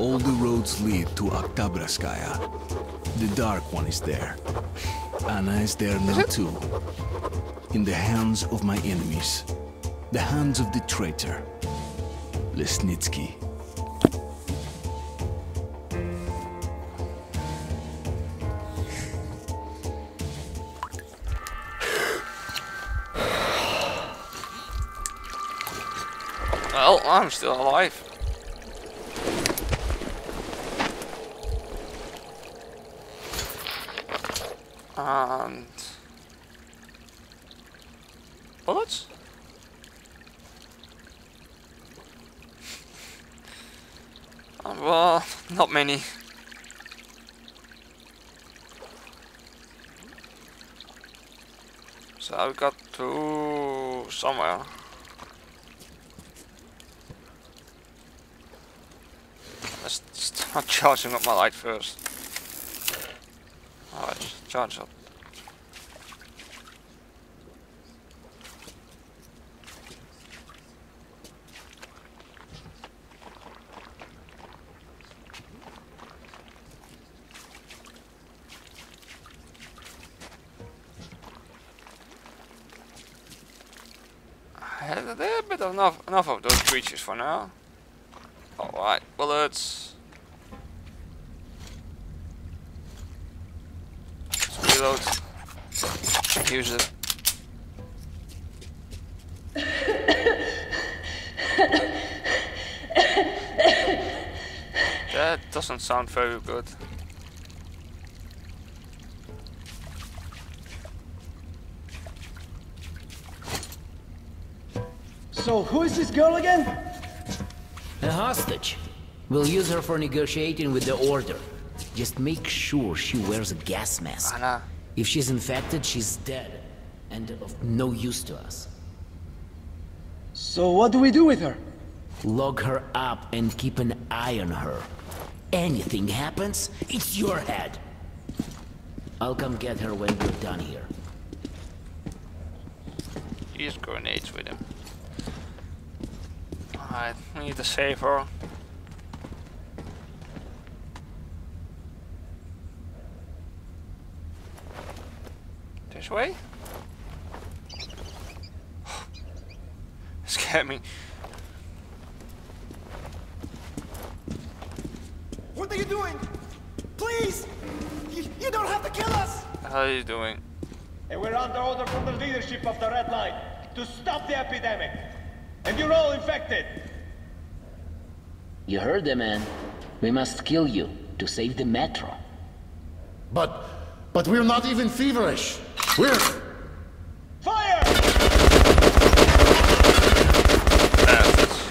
All the roads lead to Oktyabrskaya. The Dark One is there. Anna is there now mm-hmm. too. In the hands of my enemies. The hands of the traitor. Lesnitsky. Well, I'm still alive. And bullets? Uh, well, not many. So I've got to somewhere. Let's start charging up my light first. Charge up. There are a bit of enough, enough of those creatures for now. Alright, bullets. Let's reload. Use it. that doesn't sound very good. So, who is this girl again? A hostage. We'll use her for negotiating with the Order. Just make sure she wears a gas mask. Anna. If she's infected, she's dead. And of no use to us. So, what do we do with her? Log her up and keep an eye on her. Anything happens, it's your head. I'll come get her when we're done here. Use grenades with him. We need to save her. This way? Scared me. What are you doing? Please! You, you don't have to kill us! How are you doing? And we're under order from the leadership of the Red Line to stop the epidemic. And you're all infected. You heard the man. We must kill you to save the metro. But, but we're not even feverish. We're... Fire! Bastards.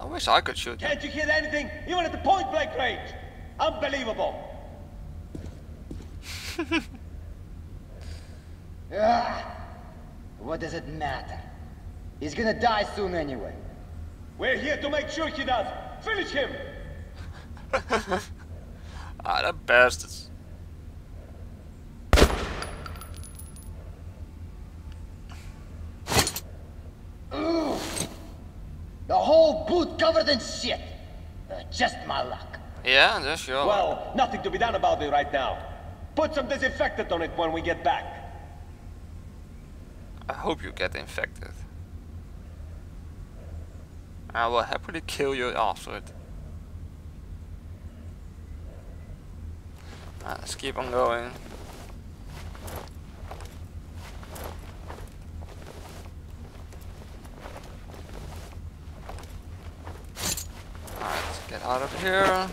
I wish I could shoot them. Can't you hit anything, even at the point blank range? Unbelievable. Ah, what does it matter? He's gonna die soon anyway. We're here to make sure he does. Finish him! Ah, the bastards. The whole boot covered in shit. Uh, just my luck. Yeah, that's your Well, nothing to be done about it right now. Put some disinfectant on it when we get back. I hope you get infected. I will happily kill you after it. Alright, let's keep on going. Alright, let's get out of here.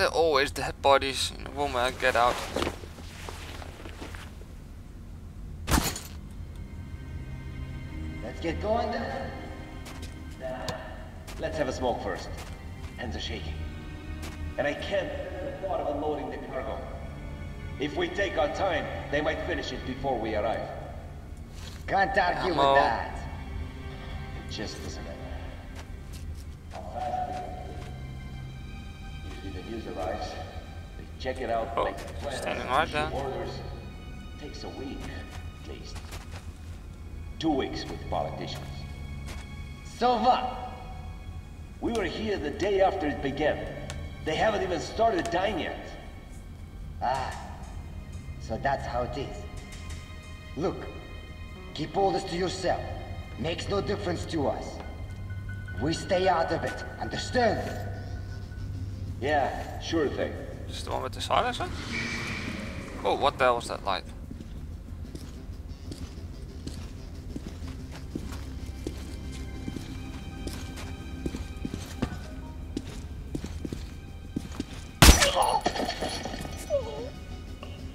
Are there always dead bodies in the room when I get out? Let's get going then. Let's have a smoke first. Hands are shaking. And I can't the thought of unloading the cargo. If we take our time, they might finish it before we arrive. Can't argue Ammo. with that. It just doesn't check it out, Oh, standing there. orders. Takes a week, at least. Two weeks with politicians. So what? We were here the day after it began. They haven't even started dying yet. Ah, so that's how it is. Look, keep all this to yourself. Makes no difference to us. We stay out of it, understand? Yeah, sure thing. Is the one with the silencer? Oh, what the hell was that light?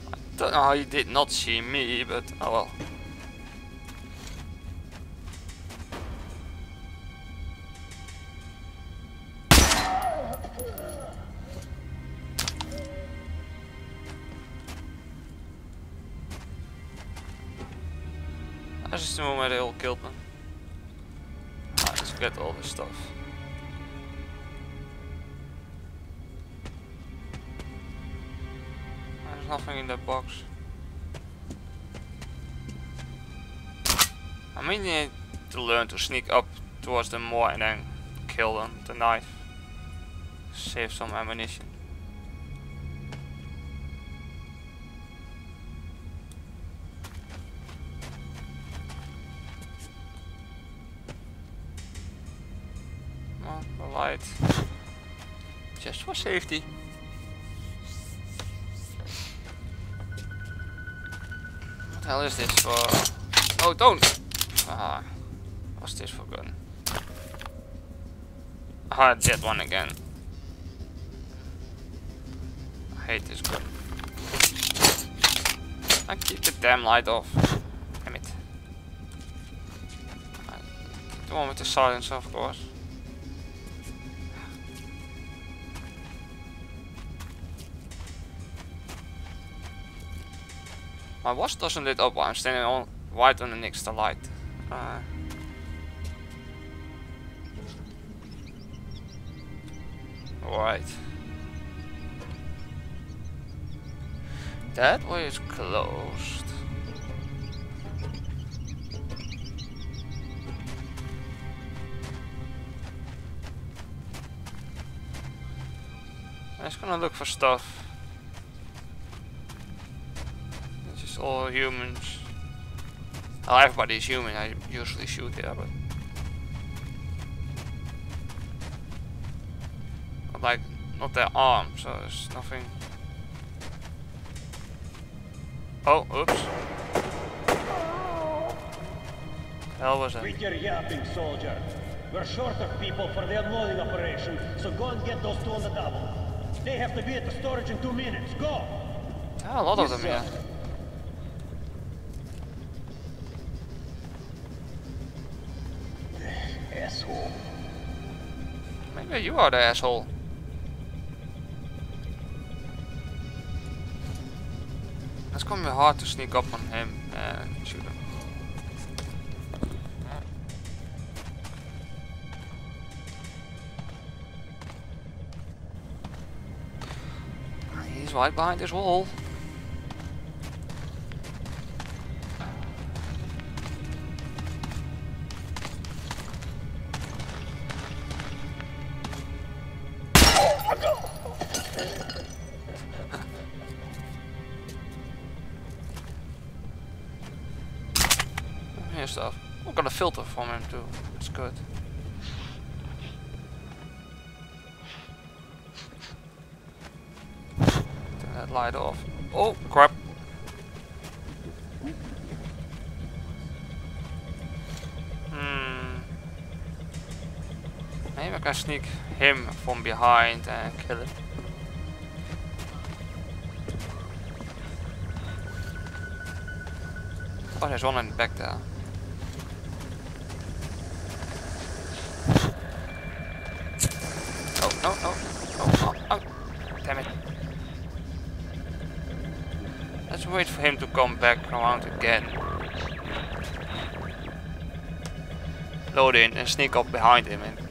I don't know how you did not see me, but oh well. That's just the where they all killed me. Alright, let's get all this stuff. There's nothing in that box. I mean, need to learn to sneak up towards them more and then kill them the knife. Save some ammunition. Safety. What the hell is this for? Oh, don't! Ah, what's this for gun? Ah, that one again. I hate this gun. I keep the damn light off. Damn it. The one with the silencer, of course. My watch doesn't lit up while I'm standing on right on the next light. Uh, Alright. That way is closed. I'm just gonna look for stuff. All humans. Well, everybody's human, I usually shoot here, but... But like, not their arms, so there's nothing... Oh, oops. Hell was that? Quit your yapping, soldier. We're short of people for the unloading operation, so go and get those two on the double. They have to be at the storage in two minutes. Go! There are a lot of them Yes, you are the asshole. It's gonna be hard to sneak up on him and shoot him. He's right behind this wall. Good. Turn that light off. Oh crap! Hmm. Maybe I can sneak him from behind and kill him. Oh, there's one in the back there. Oh, no. Oh, oh, oh. Damn it. Let's wait for him to come back around again. Load in and sneak up behind him and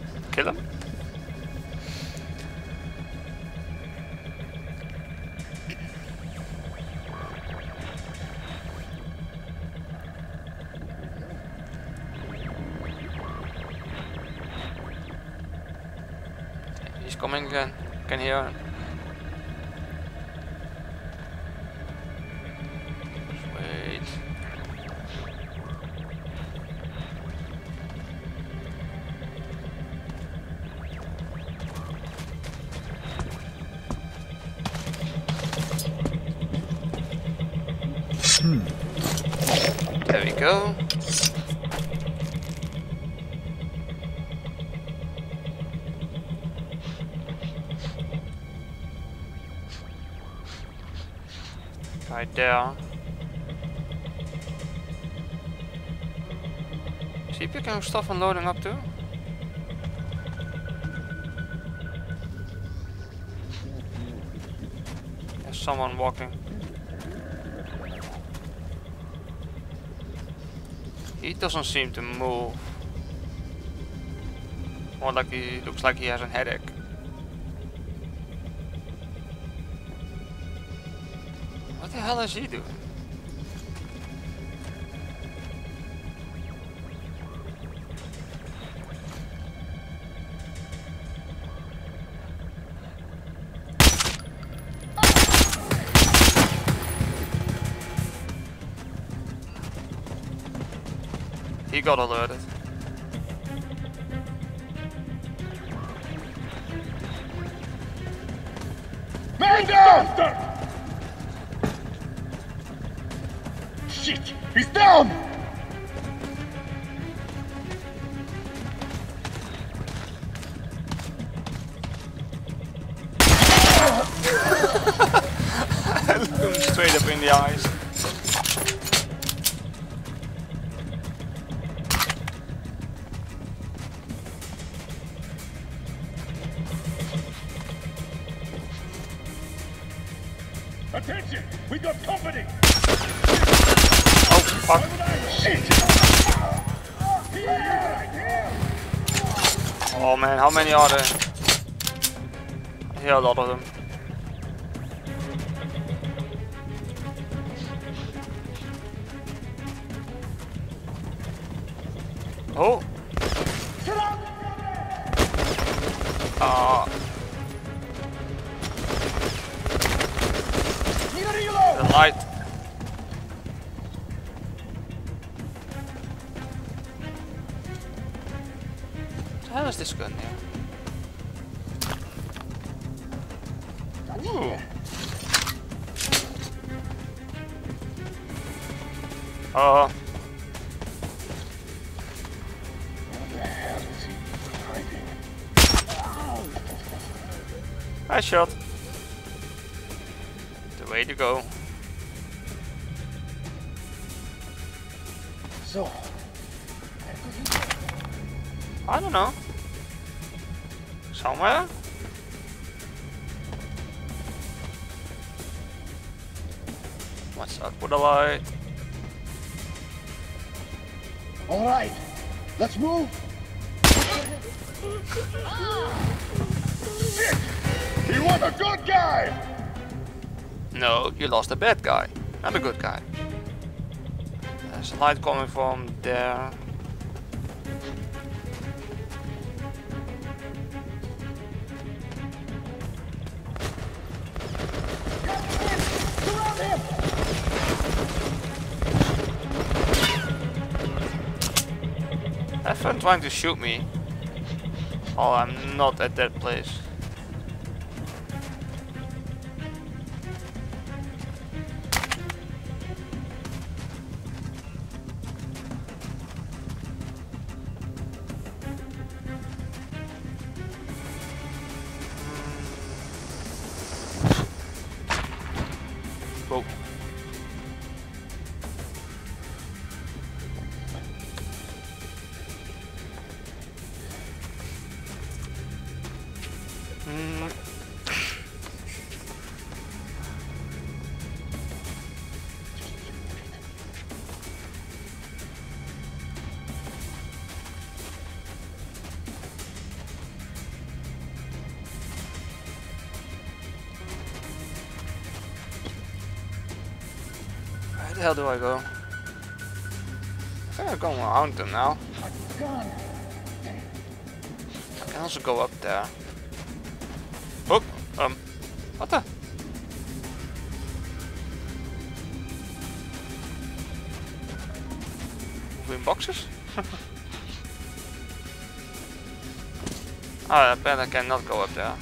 coming again. Can hear There. Is he picking up stuff and loading up too? There's someone walking. He doesn't seem to move. More like he looks like he has a headache. Hell is he doing? He got alerted. Man down! Shit! He's down! Look him straight up in the eyes. How many are there? I hear a lot of them. Oh! Ah. the light. Hell is this gun Somewhere? What's up with the light? all right, let's move. He was a good guy! No, you lost a bad guy. I'm a good guy. There's a light coming from there. Trying to shoot me. Oh, I'm not at that place. Hell do I go? I think I'm going around them now. I can also go up there. Oh, Um, what the? Moving boxes? oh, I bet I cannot go up there.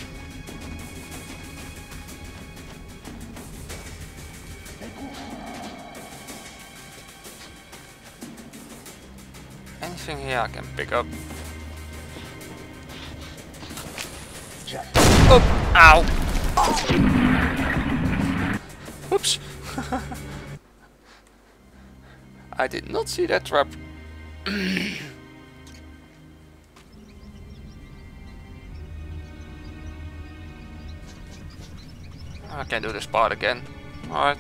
Anything here I can pick up? Oh, ow! Oops! I did not see that trap. I can do this part again. Alright.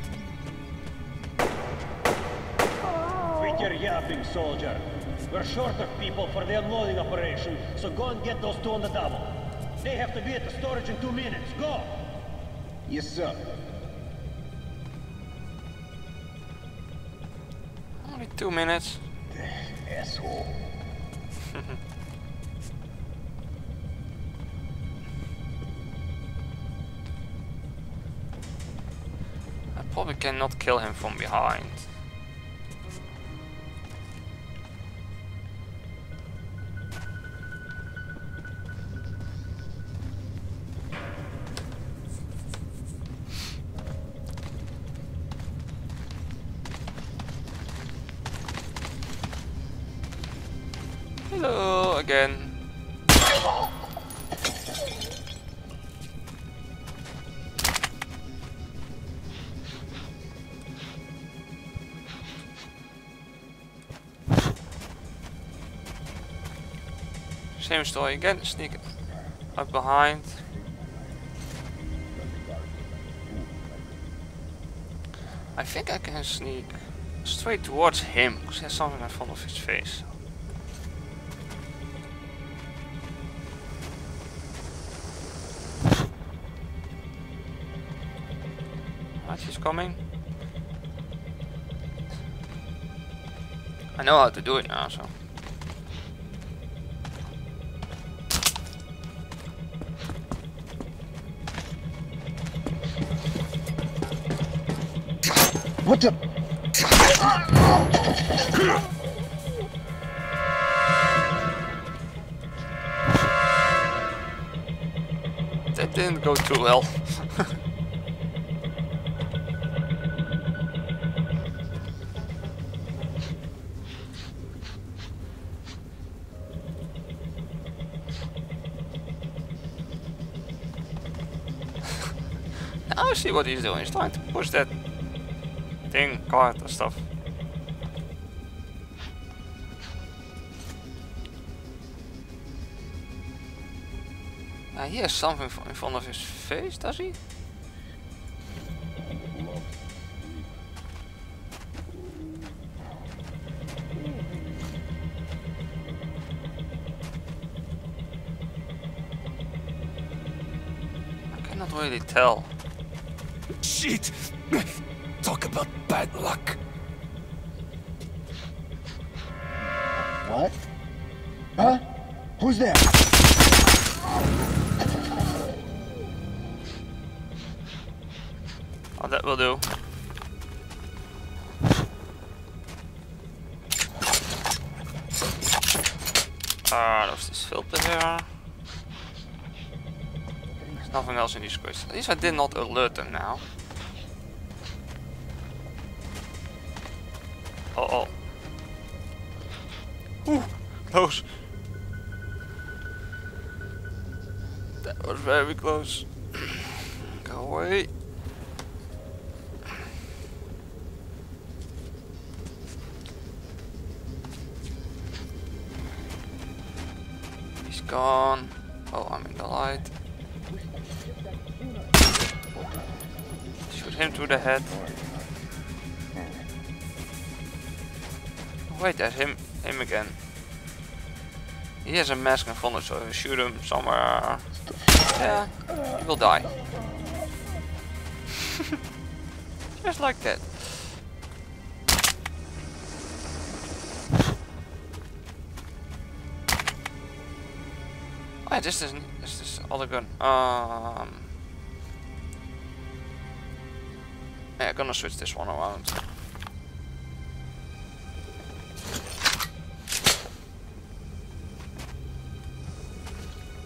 Quit your yapping, soldier. We're short of people for the unloading operation, so go and get those two on the double. They have to be at the storage in two minutes. Go! Yes, sir. Only two minutes. Asshole. I probably cannot kill him from behind. Hello again. Same story again, sneak up behind. I think I can sneak straight towards him, because he has something in front of his face. Coming. I know how to do it now, so. What the? That didn't go too well. now I see what he's doing. He's trying to push that thing, cart and stuff. Now he has something in front of his face, does he? I cannot really tell. Shit! Talk about bad luck. What? Huh? Who's there? Oh, that will do. Else in these quests. At least I did not alert them now. Oh, oh. Ooh, close. That was very close. Go away. He's gone. Oh, I'm in the light. Shoot him to the head. Wait, there's him, him again. He has a mask in front of so if I shoot him somewhere, yeah, he will die. Just like that. Oh, yeah, this is this is other gun. Um, I'm gonna switch this one around.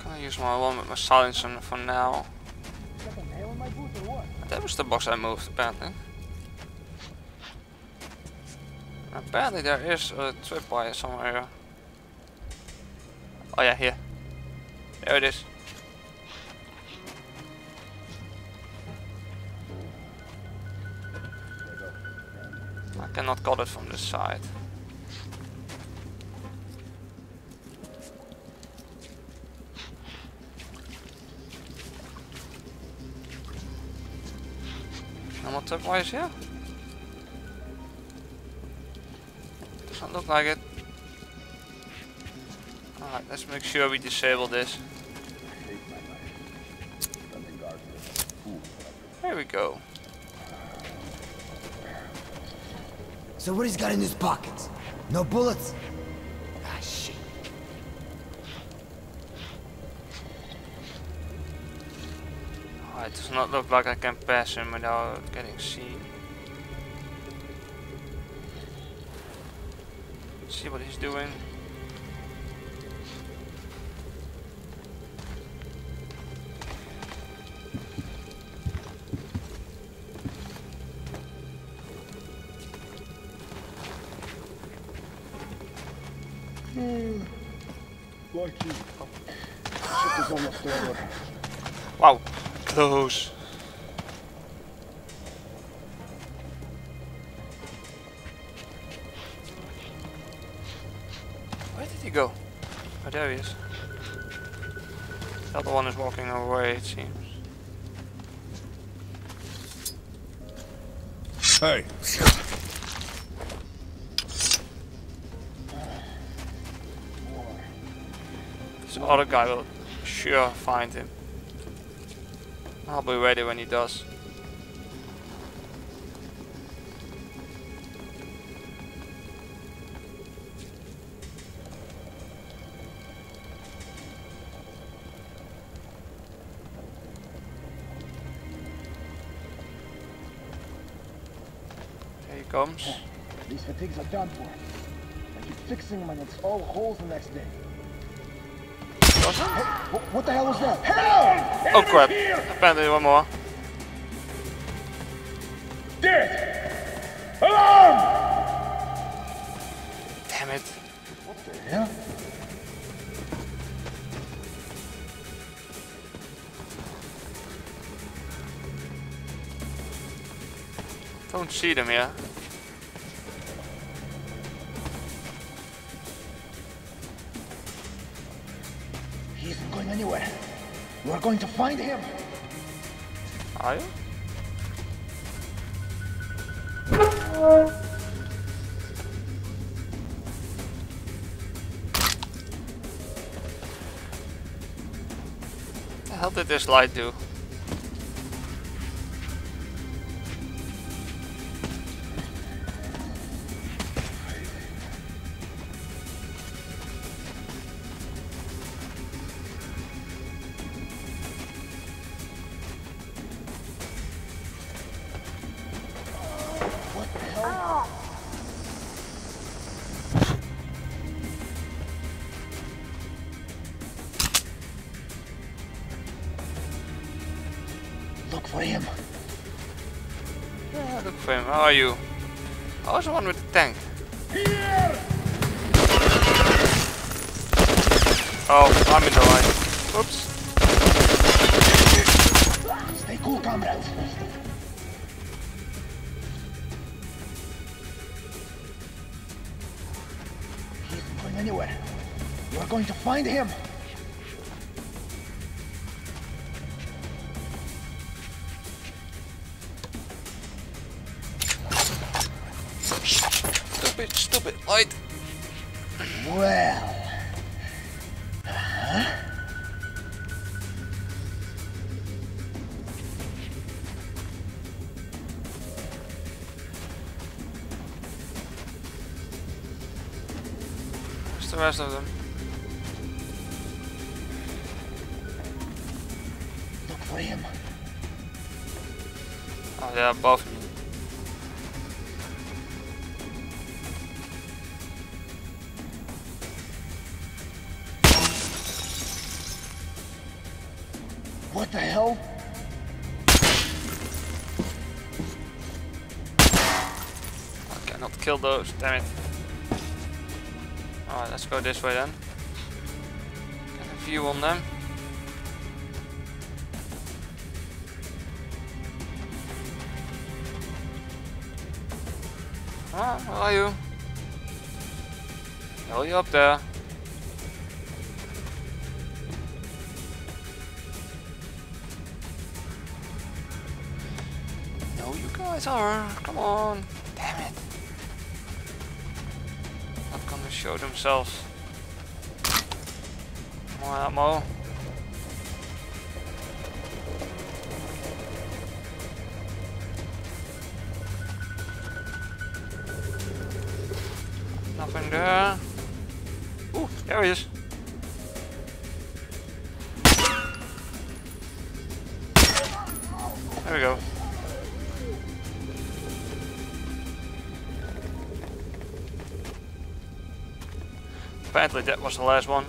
Can I use my one with my silencer for now. That was the box I moved, apparently. Apparently there is a tripwire somewhere. Oh yeah, here. There it is. Cannot got it from this side. No more tripwires here? Doesn't look like it. Alright, let's make sure we disable this. There we go. So what he's got in his pockets? No bullets? Ah, shit. Oh, it does not look like I can pass him without getting seen. See what he's doing. Wow, close. Where did he go? Oh, there he is. The other one is walking away, it seems. Hey, other guy will sure find him. I'll be ready when he does. Here he comes. These fatigues are done for. I keep fixing them and it's all holes the next day. Awesome. Wh- what the hell was that? Help! Oh crap. Apparently one more. Dead! Alarm! Damn it. What the hell? Don't see them here. Going anywhere. We're going to find him. Are you? The hell did this light do? Look for him. Yeah, look for him. How are you? I was the one with the tank. Here! Oh, I'm in the line. Oops. Stay cool, comrades. He isn't going anywhere. We're going to find him. the rest of them. Look for him. Oh, they're above me. What the hell? I cannot kill those, damn it. Let's go this way then. Get a view on them. Ah, where are you? Oh, you up there? No, you guys are. Come on. Not gonna show themselves. More ammo. Nothing there. Ooh, there he is. Apparently that was the last one.